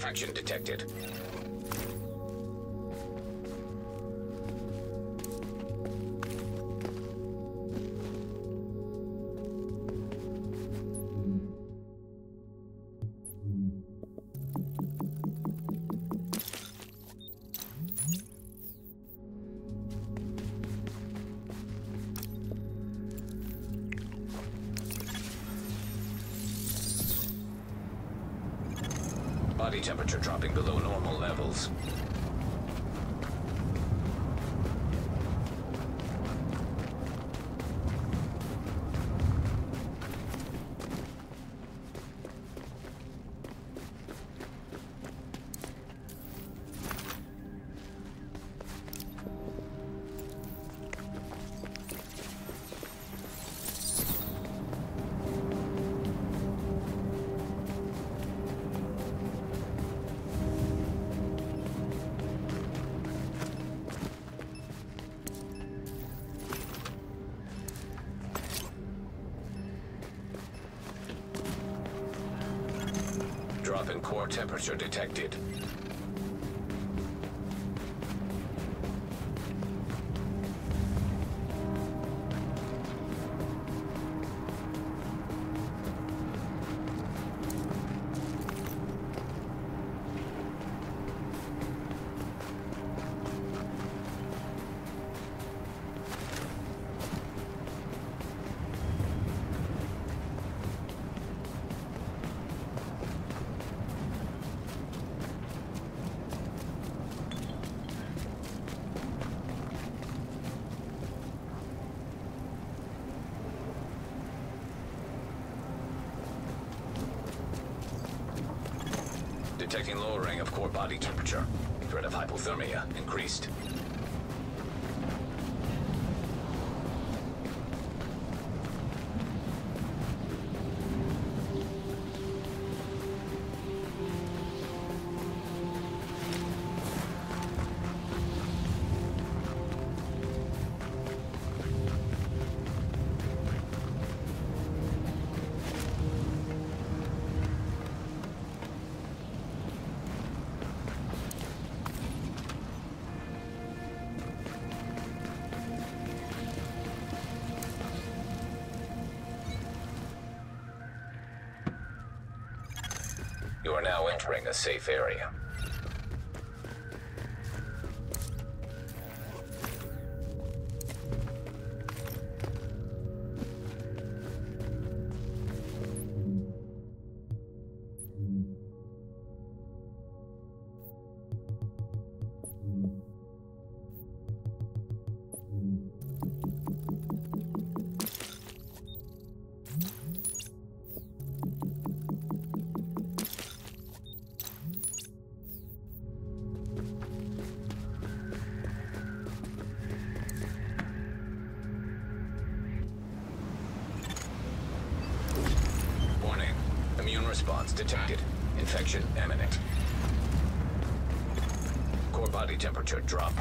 Liquefaction detected. Detecting lowering of core body temperature. Threat of hypothermia increased. safe area. imminent. Core body temperature drop.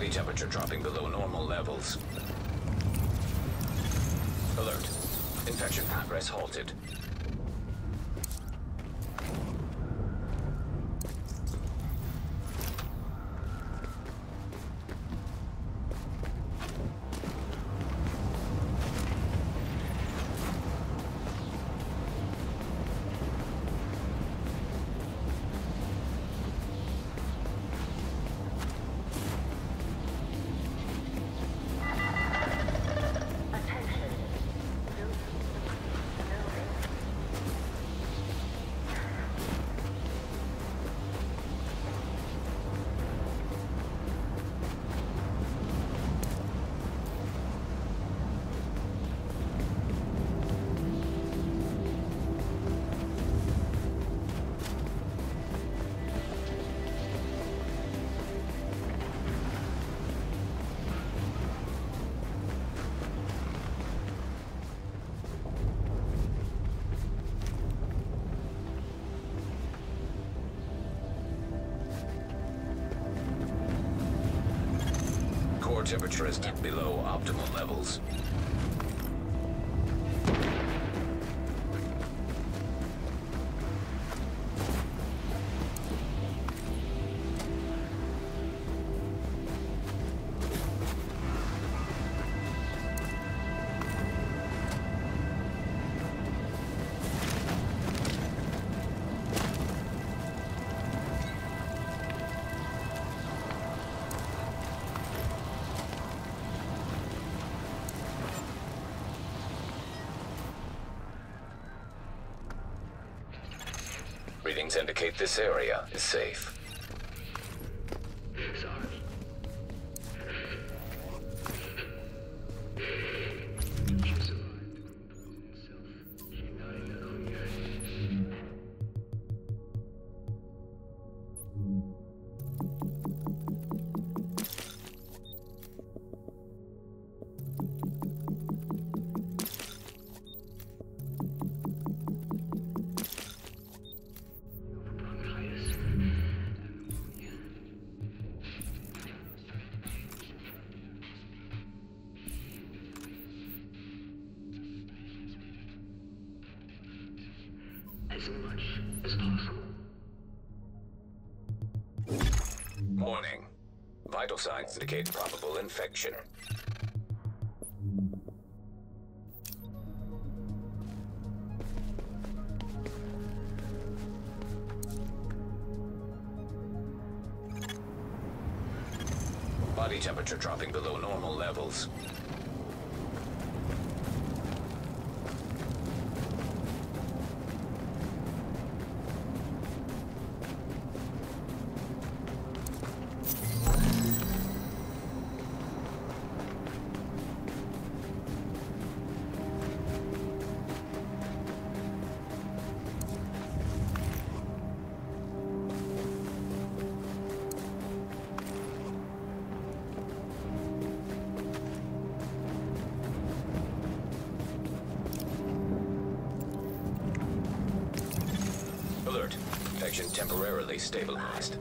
Body temperature dropping below normal levels. Alert. Infection progress halted. Indicate this area is safe. Indicate probable infection. Temporarily stabilized.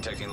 Detecting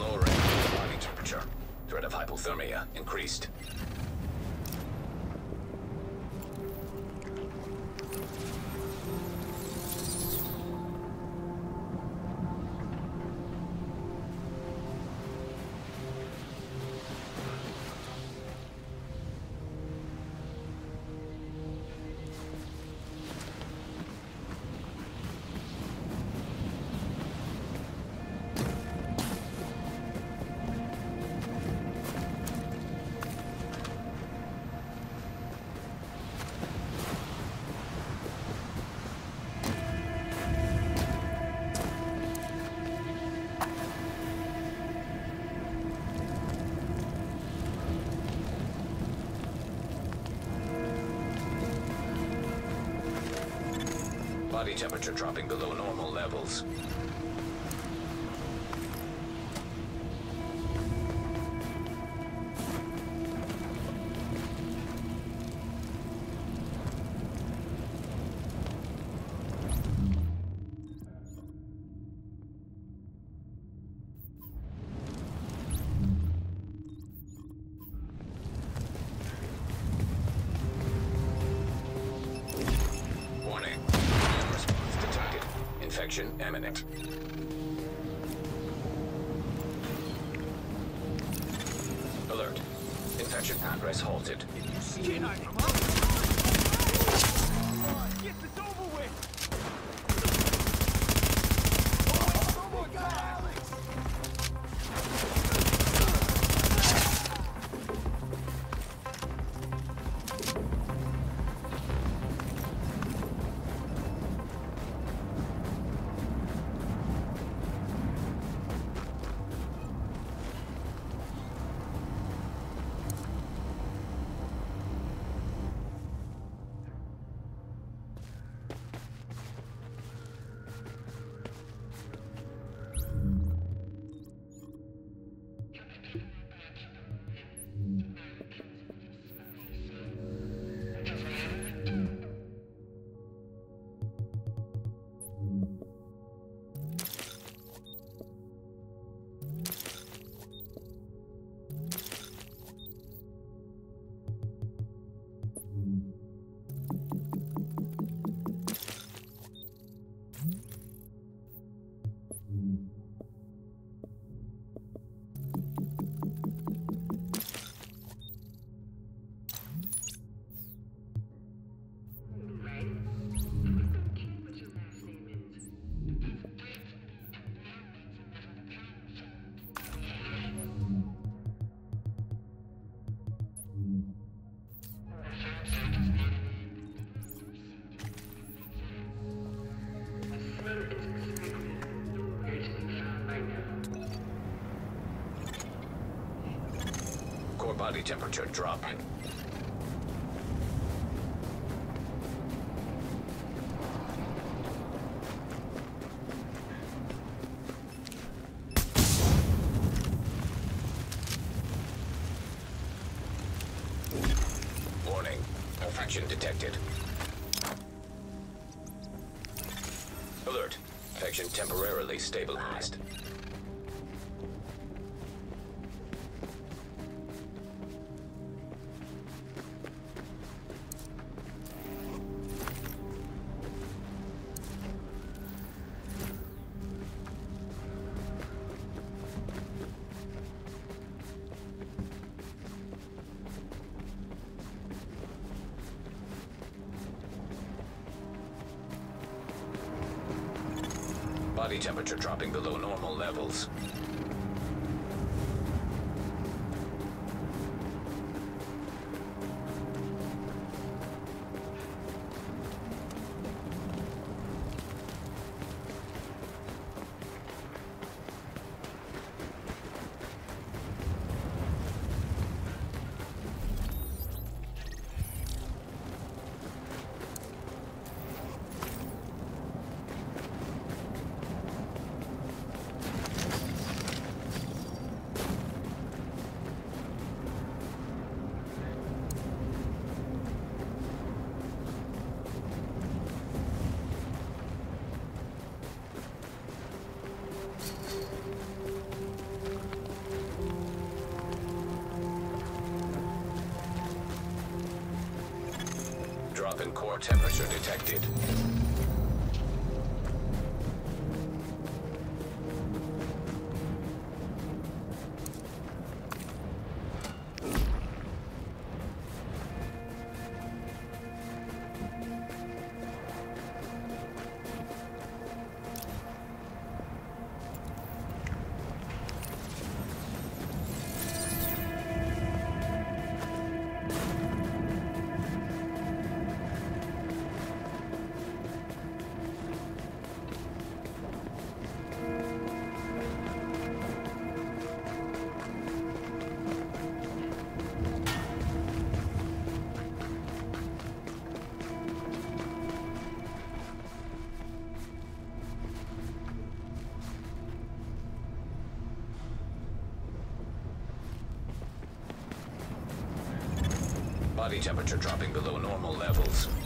body temperature dropping below normal levels. eminent. temperature drop. body temperature dropping below normal levels. Body temperature dropping below normal levels.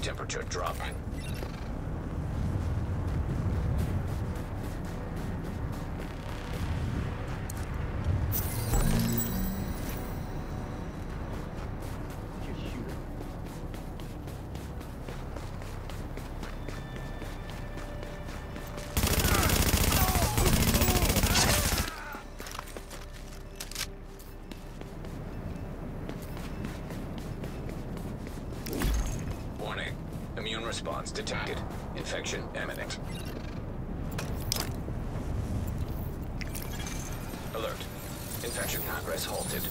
Temperature dropping. Response detected. Infection imminent. Alert. Infection progress halted.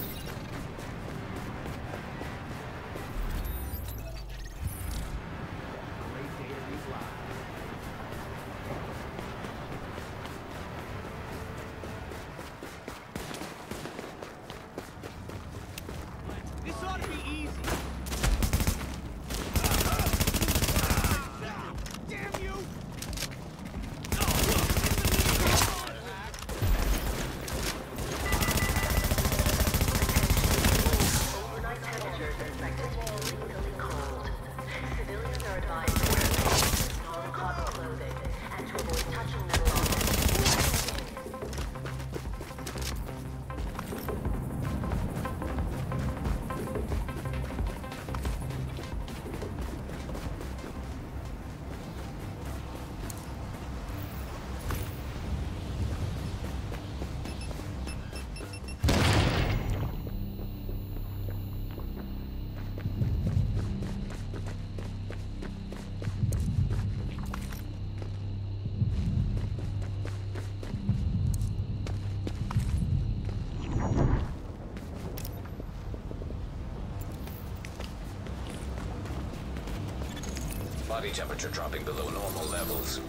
Temperature dropping below normal levels.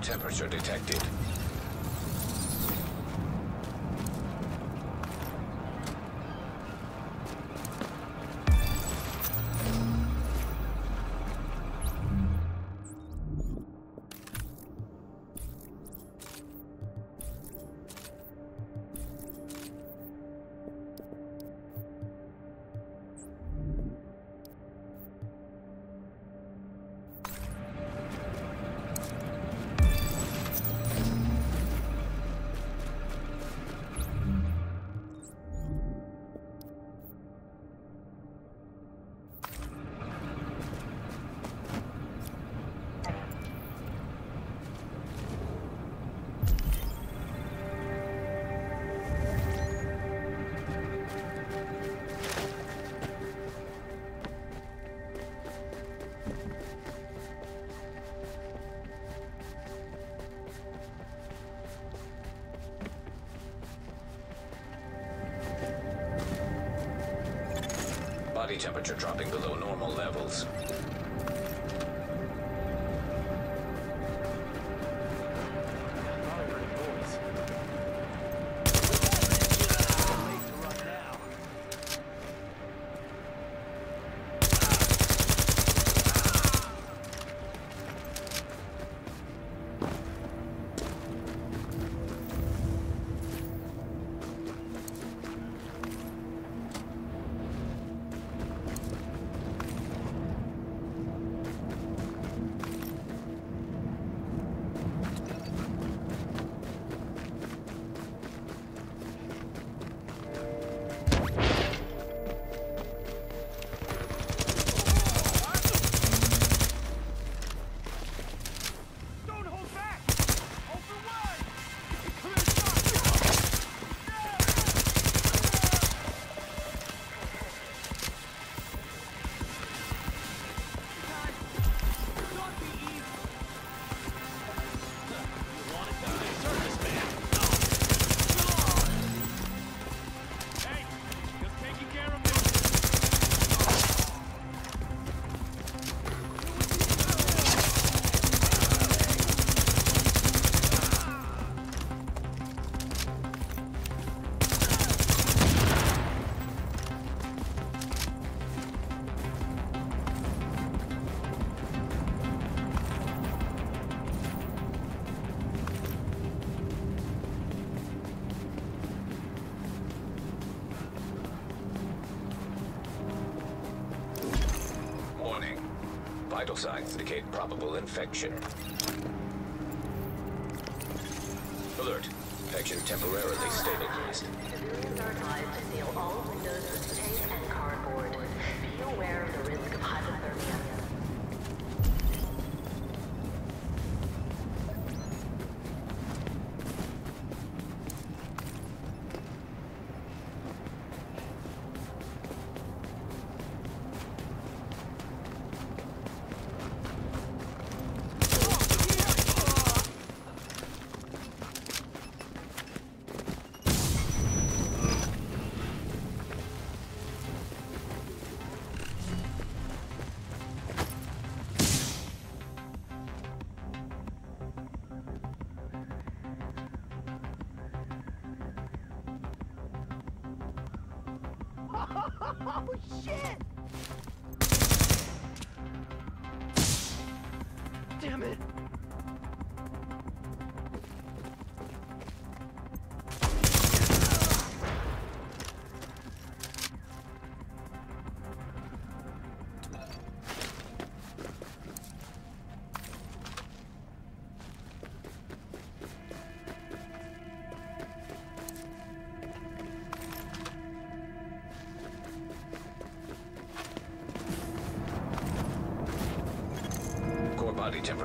Temperature detected. Temperature dropping below normal levels. Vital signs indicate probable infection. Alert. Infection temporarily stabilized. Civilians are advised to seal all windows with tape and cardboard. Be aware of the risk of hypothermia.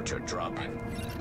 Temperature dropping.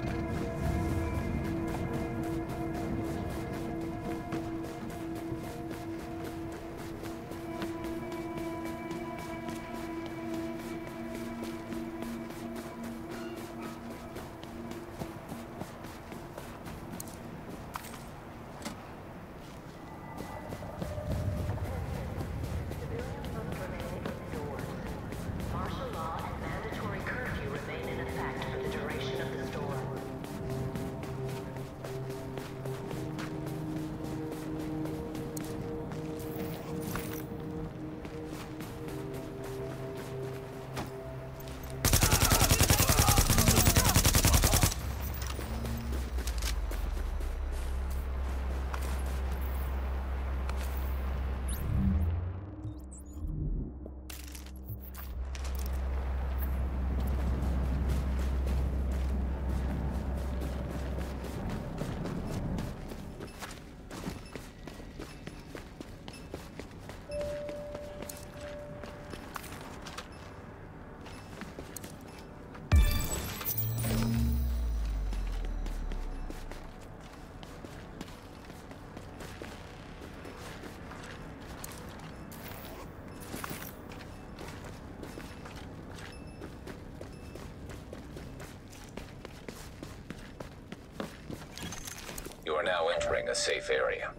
Now entering a safe area.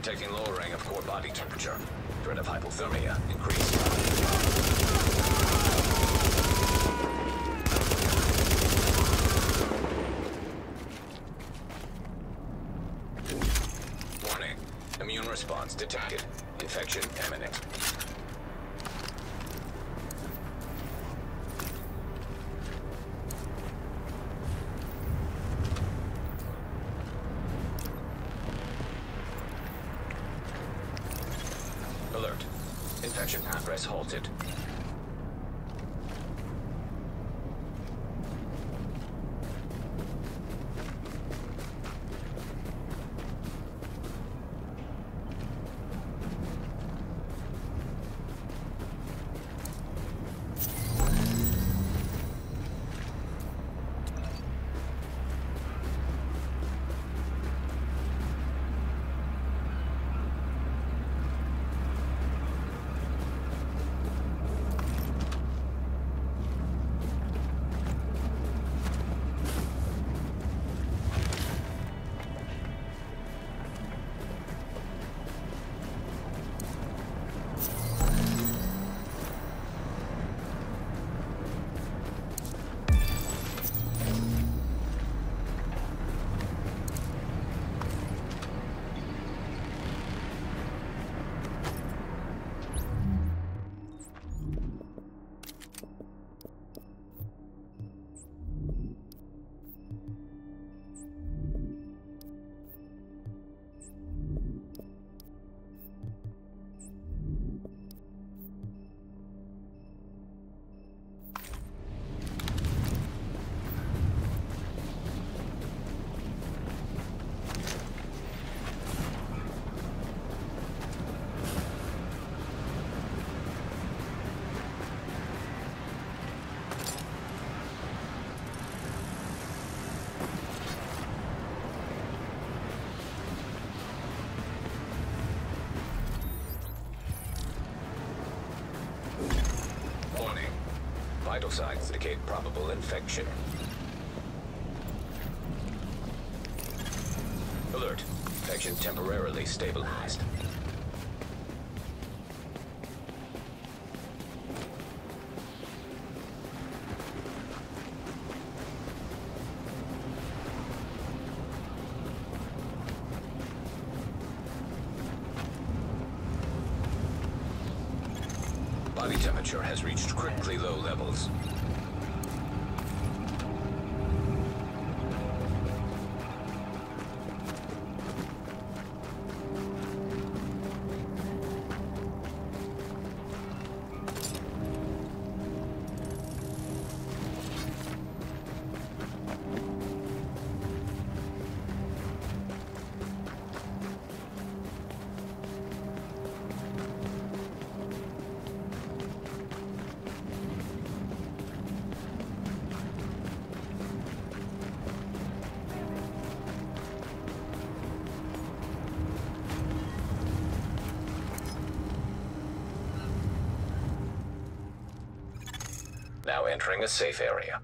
Detecting lowering of core body temperature. Threat of hypothermia increased. Warning. Immune response detected. Infection imminent. Indicate probable infection. Alert. Infection temporarily stabilized. Body temperature has reached critically low levels. Entering a safe area.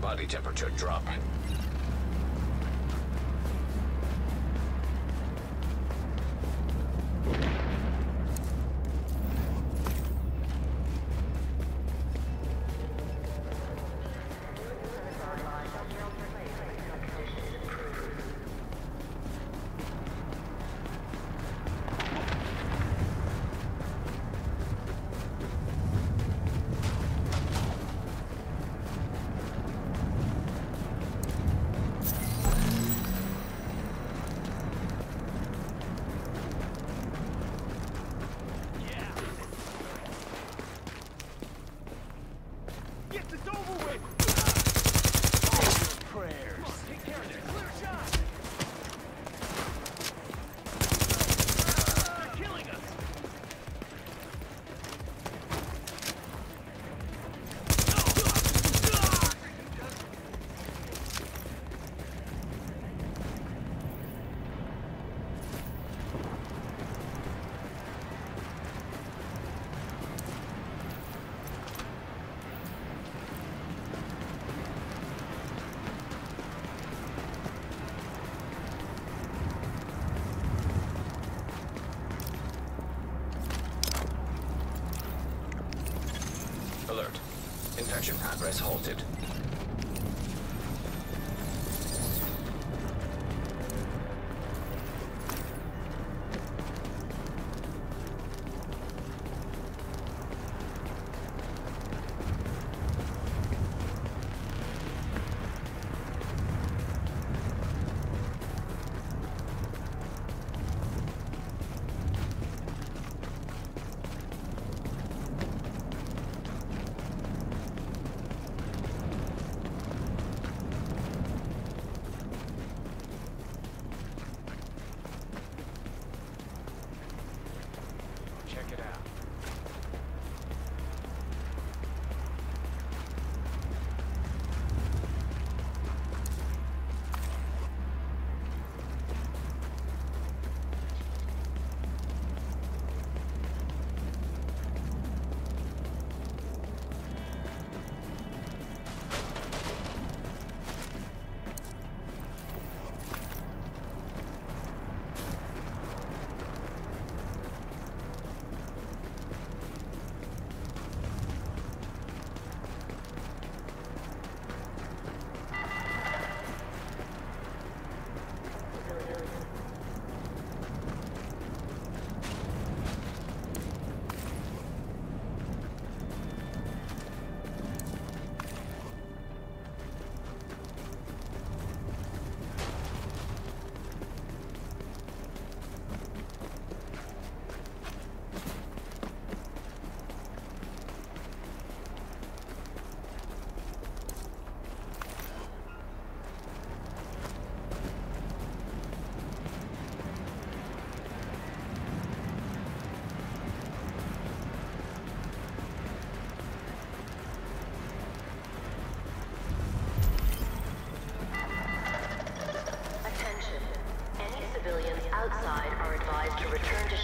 Body temperature dropping. Progress halted.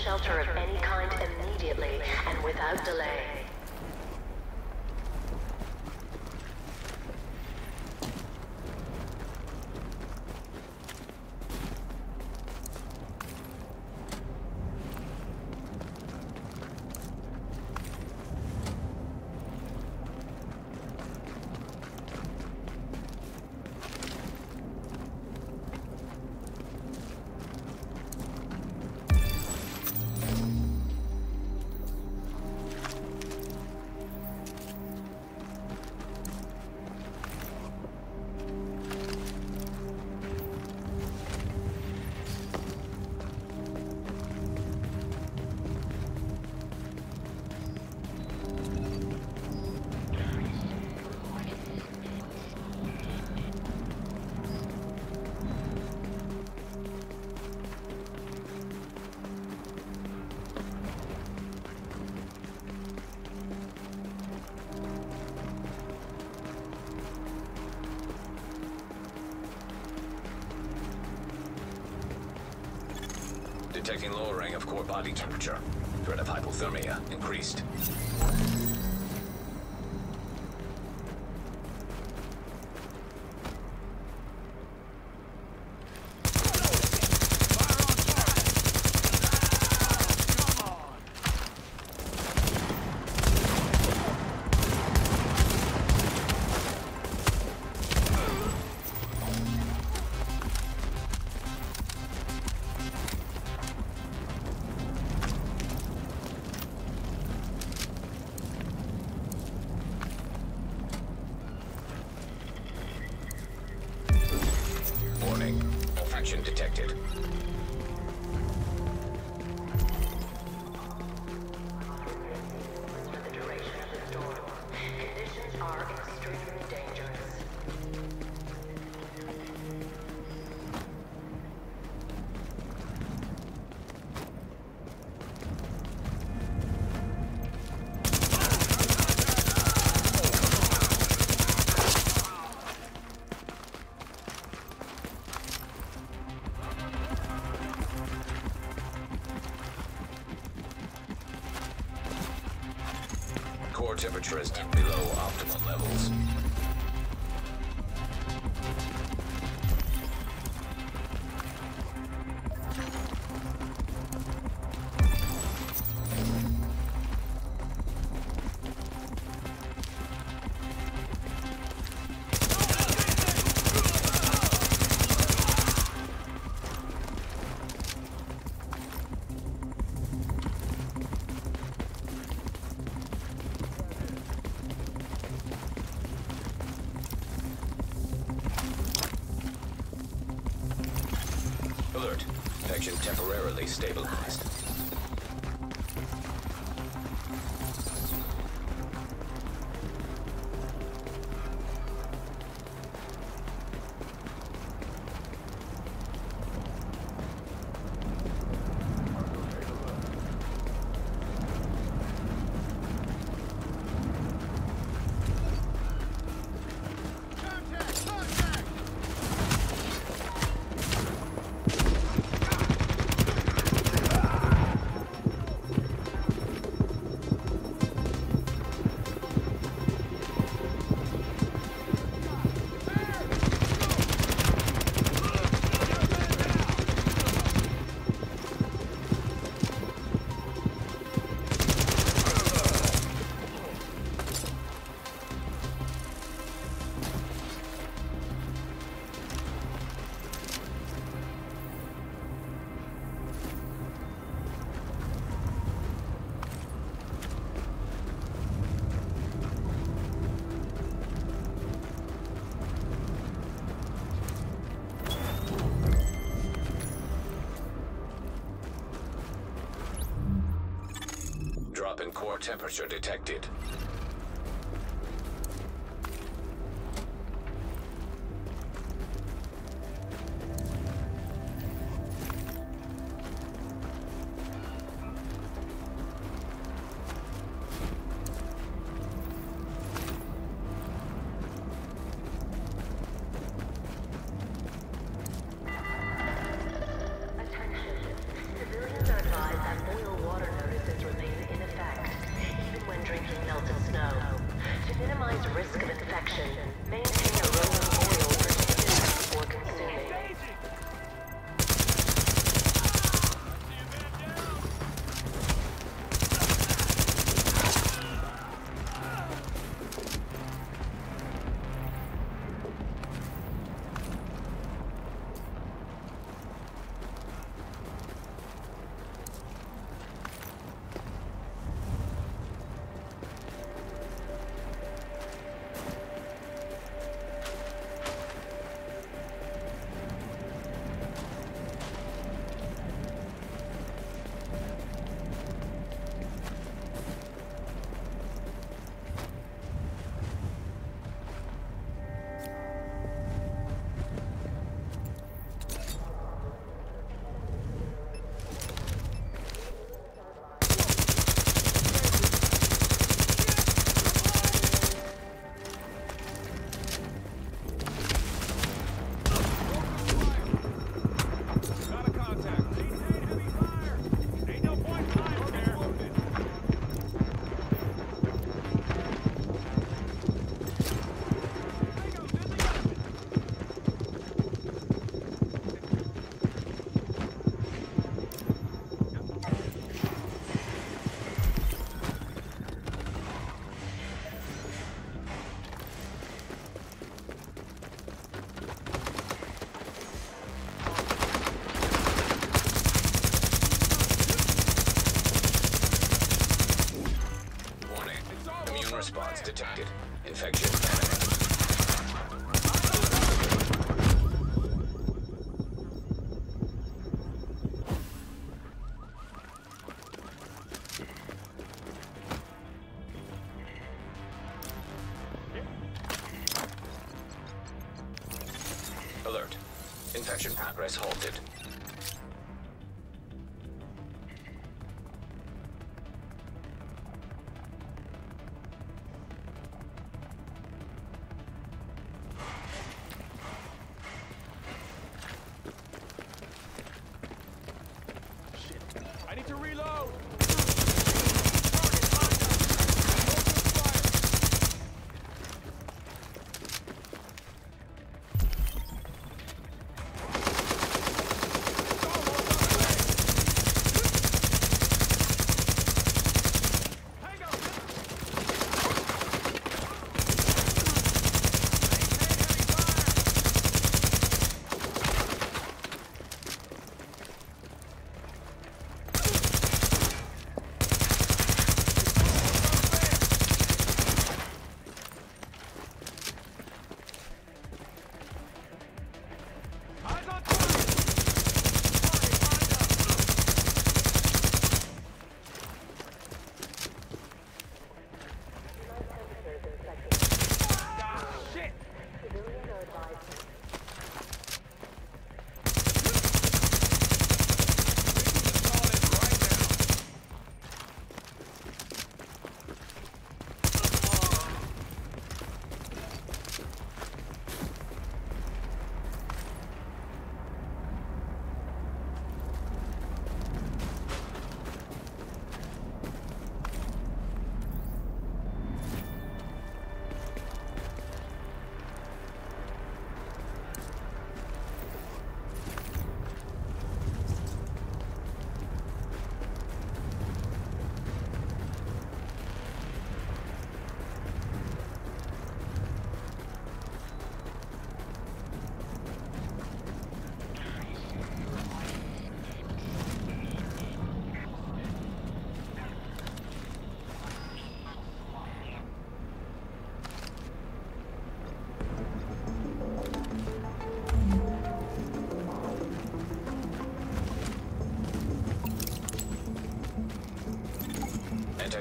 Shelter of any kind immediately and without delay. Detecting lowering of core body temperature. Threat of hypothermia increased. Detected. Core temporarily stabilized. Core temperature detected. Progress halted.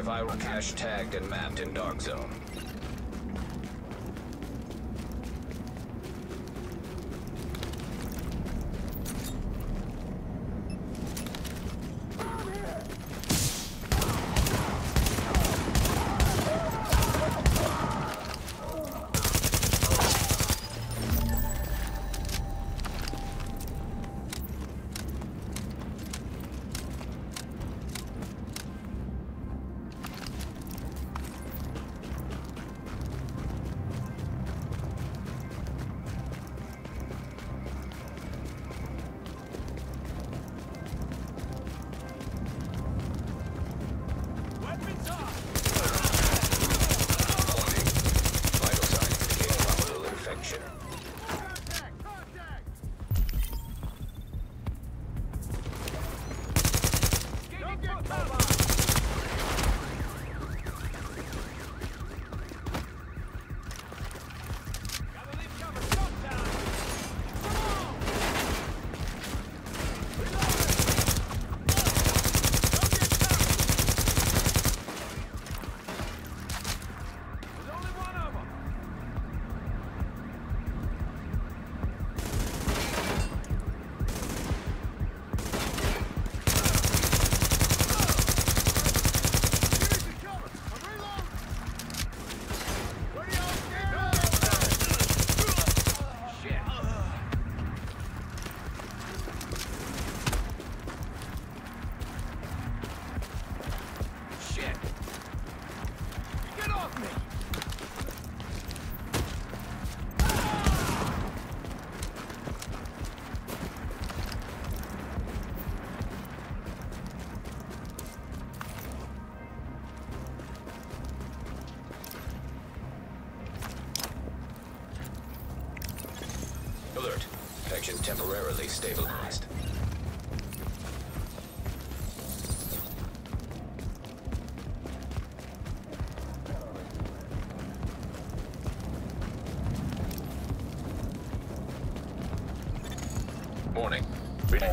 viral cache tagged and mapped in Dark Zone.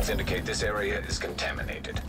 Signs indicate this area is contaminated.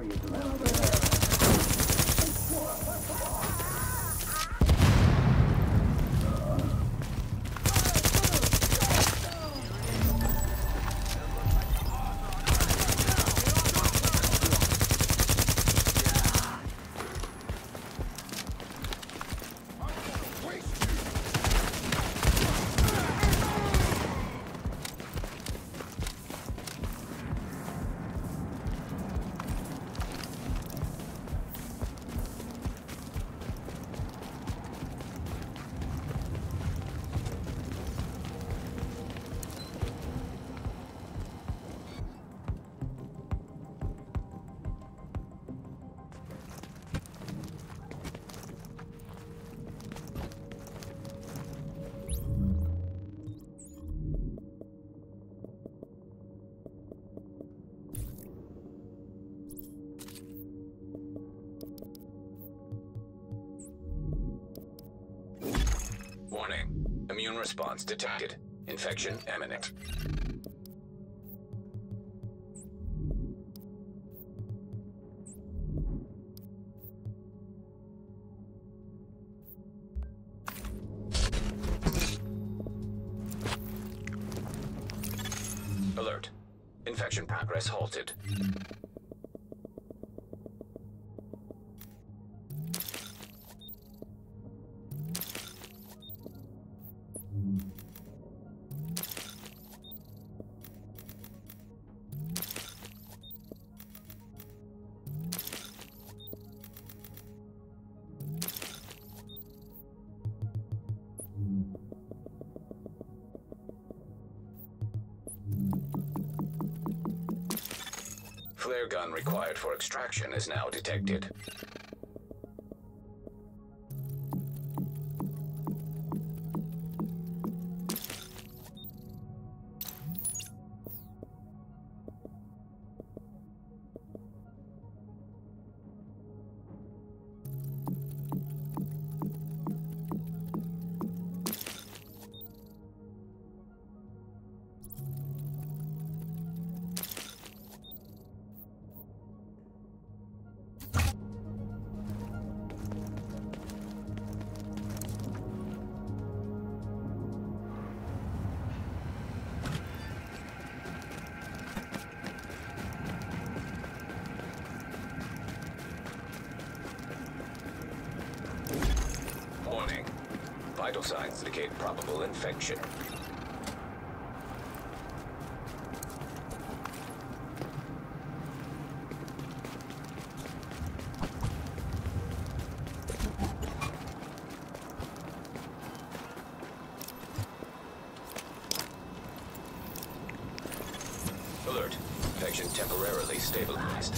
Warning. Response detected. Infection imminent. Alert. Infection progress halted. Required for extraction is now detected. Alert. Infection temporarily stabilized.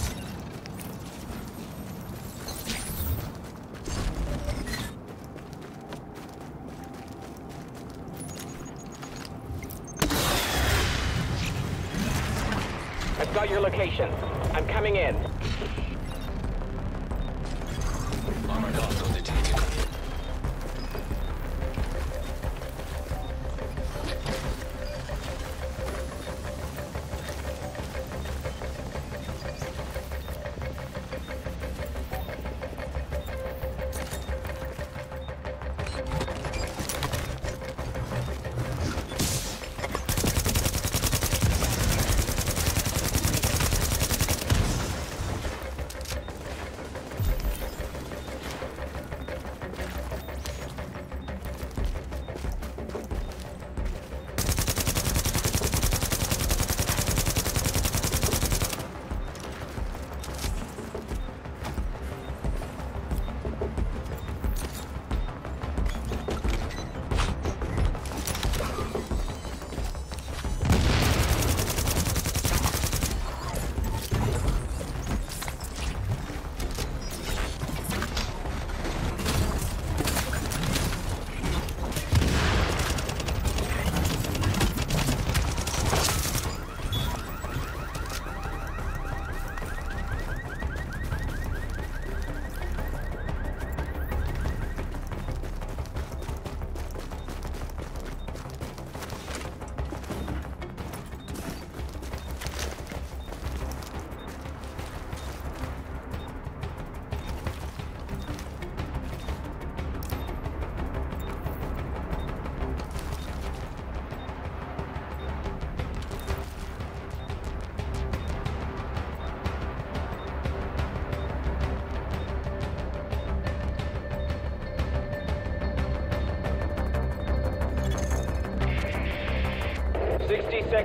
I've got your location. I'm coming in.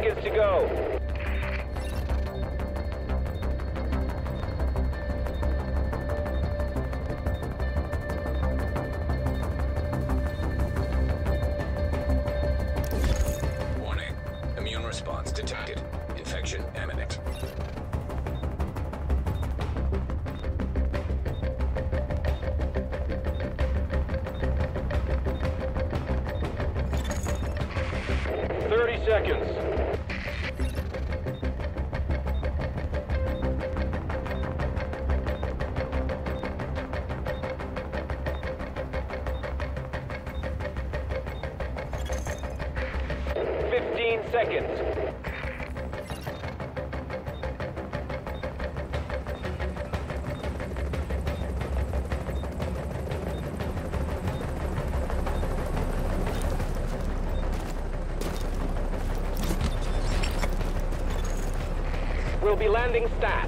Seconds to go. Be landing stat.